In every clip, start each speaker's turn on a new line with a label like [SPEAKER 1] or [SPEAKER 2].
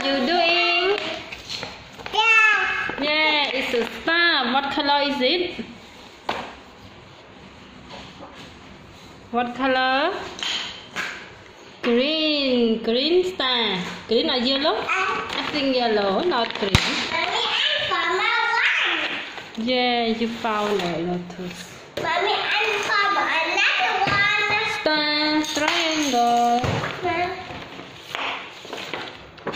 [SPEAKER 1] are you doing?
[SPEAKER 2] Yeah.
[SPEAKER 1] Yeah, it's a star. What color is it? What color? Green. Green star. Green or yellow? I think yellow, not green.
[SPEAKER 2] Mommy, I found my one.
[SPEAKER 1] Yeah, you found a lotus.
[SPEAKER 2] Mommy, I found another one.
[SPEAKER 1] Star, triangle.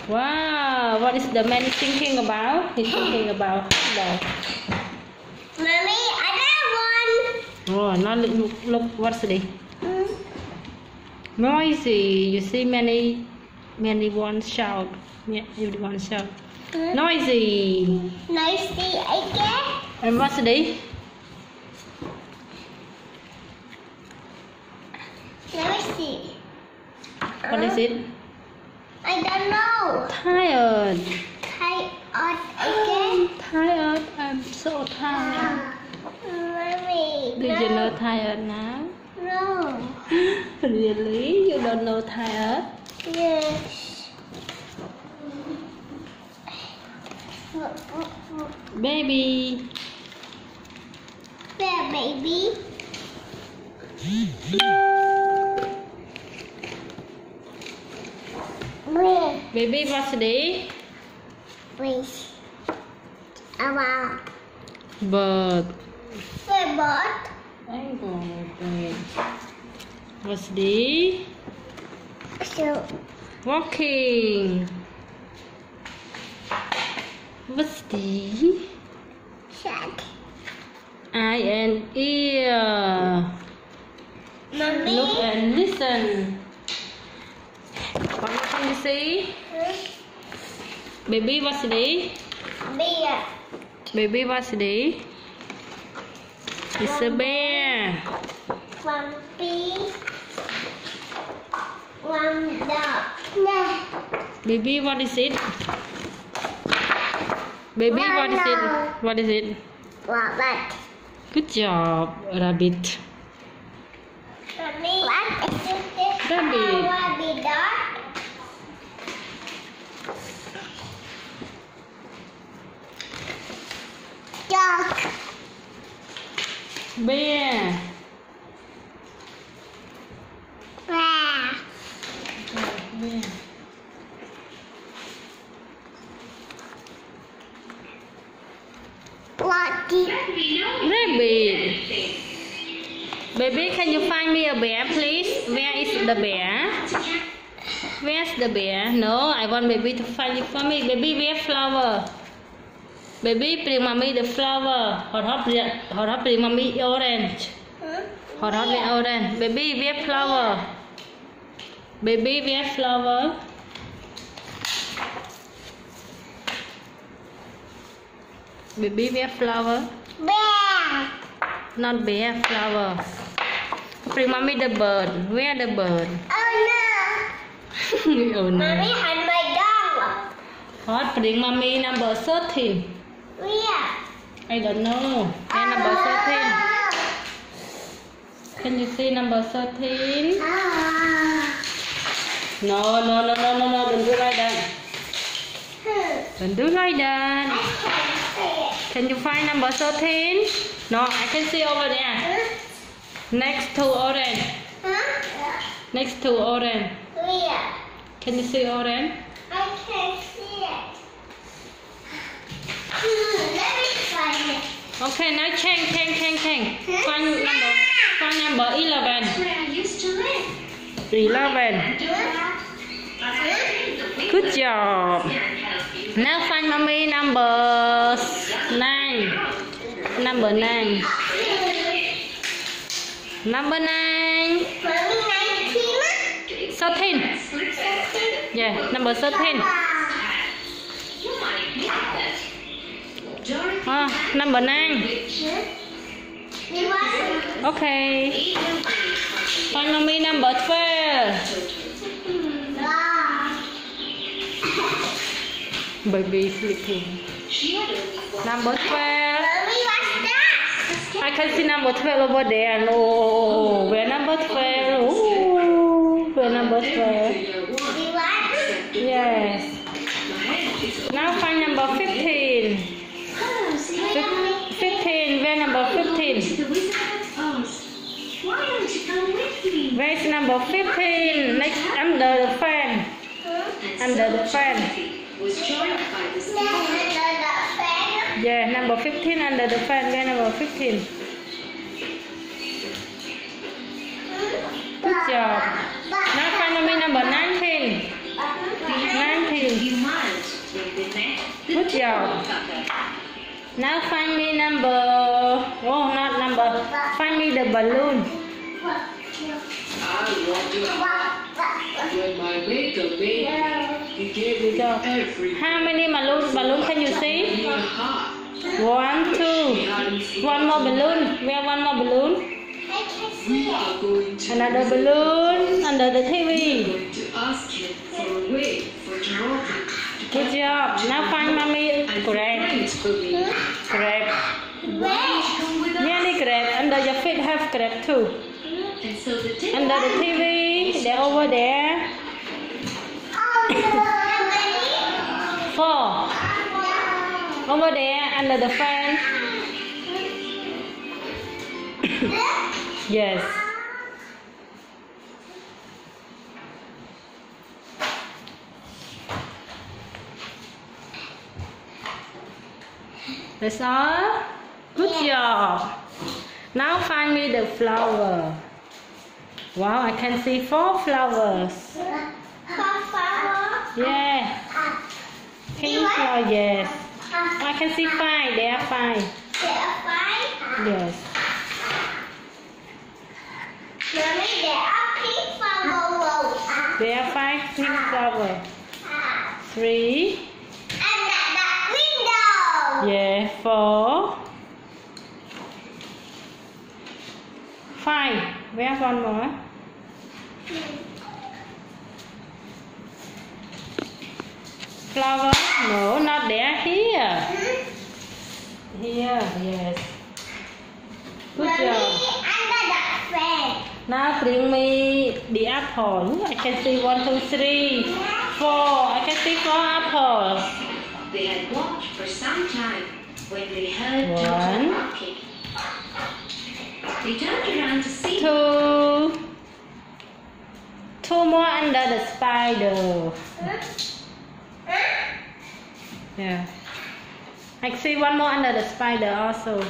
[SPEAKER 1] Wow, what is the man thinking about? He's thinking about the
[SPEAKER 2] Mommy, another one.
[SPEAKER 1] Oh, now look, look what's this?
[SPEAKER 2] Mm.
[SPEAKER 1] Noisy. You see many, many one shout. Yeah, everyone shout. Noisy.
[SPEAKER 2] Noisy again.
[SPEAKER 1] And what's this?
[SPEAKER 2] Noisy.
[SPEAKER 1] What is it?
[SPEAKER 2] I don't know.
[SPEAKER 1] Tired.
[SPEAKER 2] On again.
[SPEAKER 1] Um, tired. I'm so tired.
[SPEAKER 2] Mommy.
[SPEAKER 1] Do you know tired now?
[SPEAKER 2] No.
[SPEAKER 1] Really? You don't know tired?
[SPEAKER 2] Yes.
[SPEAKER 1] Baby.
[SPEAKER 2] There, baby.
[SPEAKER 1] Baby?
[SPEAKER 2] Wait. About
[SPEAKER 1] Bird.
[SPEAKER 2] the bird.
[SPEAKER 1] I'm going to What's this?
[SPEAKER 2] So,
[SPEAKER 1] Walking. What's this?
[SPEAKER 2] shut.
[SPEAKER 1] Eye and ear.
[SPEAKER 2] Mommy.
[SPEAKER 1] Look and listen. What you see? Baby, what's this?
[SPEAKER 2] Bear.
[SPEAKER 1] Baby, what's this? It's a bear.
[SPEAKER 2] One bee. One dog. No.
[SPEAKER 1] Baby, what is it? Baby, what is it? What is it?
[SPEAKER 2] Rabbit.
[SPEAKER 1] Good job, rabbit.
[SPEAKER 2] Mommy. What is it?
[SPEAKER 1] Rabbit.
[SPEAKER 2] Rabbit dog.
[SPEAKER 1] Bear.
[SPEAKER 2] Bear.
[SPEAKER 1] Bear. Rabbit. Baby, can you find me a bear, please? Where is the bear? Where's the bear? No, I want baby to find it for me. Baby, where flower? Baby, bring mommy the flower. Hot hot, hot hot, bring mommy orange. Hot hot, bring orange. Baby, where flower? Baby, where flower? Baby, where flower?
[SPEAKER 2] Bear.
[SPEAKER 1] Not bear, flower. Bring mommy the bird. Where the bird?
[SPEAKER 2] Oh
[SPEAKER 1] oh
[SPEAKER 2] no.
[SPEAKER 1] no.
[SPEAKER 2] Mommy had my dog.
[SPEAKER 1] Hot, bring mommy number 13. I don't know. Number 13? Can you see number 13?
[SPEAKER 2] Ah.
[SPEAKER 1] No, no, no, no, no, no. Don't do like that.
[SPEAKER 2] Hmm.
[SPEAKER 1] Don't do like that.
[SPEAKER 2] I can't see it.
[SPEAKER 1] Can you find number 13? No, I can see over there. Next to orange. Next to orange. Can you see orange?
[SPEAKER 2] I can't see it. Hmm, let me find it.
[SPEAKER 1] Okay, now change, change, change, change. Find number, find number 11.
[SPEAKER 2] Where I used to live.
[SPEAKER 1] 11. Good job. Now find mommy number 9. Number 9. Number 9.
[SPEAKER 2] Mommy, 19.
[SPEAKER 1] 13. Yeah, number 13. Number 9.
[SPEAKER 2] You
[SPEAKER 1] Okay. Find mommy number 12.
[SPEAKER 2] Wow.
[SPEAKER 1] Baby sleeping. Number 12.
[SPEAKER 2] Mommy, what's that?
[SPEAKER 1] I can see number 12 over there. No, we're number 12. Ooh, we're number 12. Yes. Now find number 15. 15. Verse number 15. Next, under the fan. Under the fan. Yeah, number 15 under the fan. Yeah, number 15. Good job. Now follow me number 19. 19. Good job. Now find me number. Oh, not number. Find me the balloon.
[SPEAKER 3] When my maker made. He gave me.
[SPEAKER 1] How many balloon balloon can you see? One, two. One more balloon. Where one more balloon?
[SPEAKER 3] We
[SPEAKER 1] Another balloon under the TV.
[SPEAKER 3] Going to ask him for a way for Dorothy to
[SPEAKER 1] Good job. Now find mommy.
[SPEAKER 3] and for
[SPEAKER 1] Grab.
[SPEAKER 3] friends for me.
[SPEAKER 1] Grab.
[SPEAKER 4] Why don't you come with us?
[SPEAKER 1] Yeah. Under your feet have grab too.
[SPEAKER 4] And so the tin
[SPEAKER 1] Under the TV. They're over there. Four. Over there under the fan. Yes. That's all. Good job. Now find me the flower. Wow, I can see four flowers. Four flowers? Yeah. Pink flower, yes. I can see uh, five. There are five. They are five? Yes. There are five pink flower. Uh, uh. Three. Four. Five. Where's one more? Flower? No, not there. Here. Here, yes. Good job. Now bring me the apple. I can see one, two, three, four. I can see four apples.
[SPEAKER 4] They had walked for some time when they heard
[SPEAKER 1] One.
[SPEAKER 4] Barking. They turned around to see
[SPEAKER 1] Two. Two more under the spider. Yeah. I see one more under the spider also.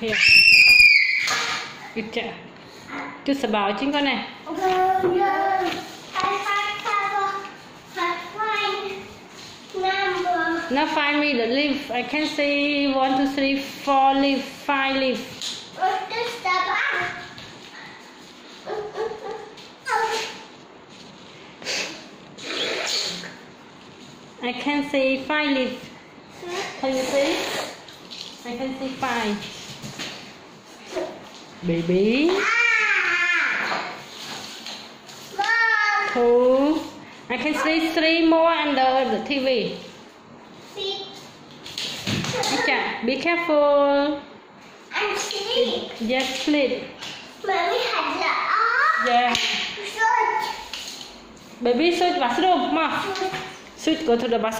[SPEAKER 1] Here. Good job. Chút sờ bảo chính con này.
[SPEAKER 2] Number.
[SPEAKER 1] Now find me the leaf. I can see one, two, three, four leaf, five leaf. I can see five leaf. Can you see? I can see five. Baby. Two. I can see three more under the TV. Okay, be careful.
[SPEAKER 2] See.
[SPEAKER 1] Just split.
[SPEAKER 2] Mommy had the off.
[SPEAKER 1] Yeah.
[SPEAKER 2] Good.
[SPEAKER 1] Baby, switch bathroom. On. Switch, go to the bathroom.